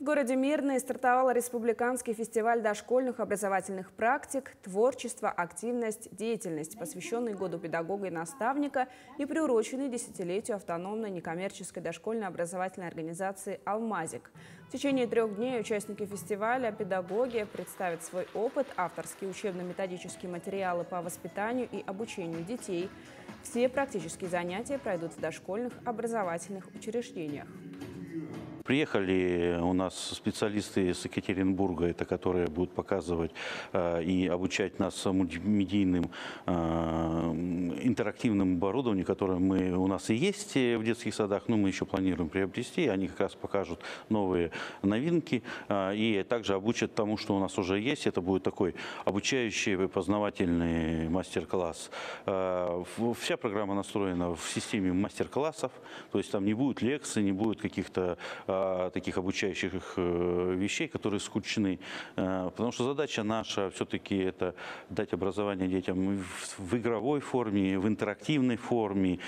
В городе Мирный стартовал республиканский фестиваль дошкольных образовательных практик «Творчество, активность, деятельность», посвященный Году педагога и наставника и приуроченный десятилетию автономной некоммерческой дошкольной образовательной организации «Алмазик». В течение трех дней участники фестиваля, педагоги представят свой опыт, авторские учебно-методические материалы по воспитанию и обучению детей. Все практические занятия пройдут в дошкольных образовательных учреждениях. Приехали у нас специалисты из Екатеринбурга, это которые будут показывать э, и обучать нас мультимедийным э, интерактивным оборудованием, которое мы, у нас и есть в детских садах, но мы еще планируем приобрести. Они как раз покажут новые новинки э, и также обучат тому, что у нас уже есть. Это будет такой обучающий, познавательный мастер-класс. Э, вся программа настроена в системе мастер-классов, то есть там не будет лекций, не будет каких-то э, таких обучающих э, вещей, которые скучны. Э, потому что задача наша все-таки это дать образование детям в игровой форме, в интерактивной форме.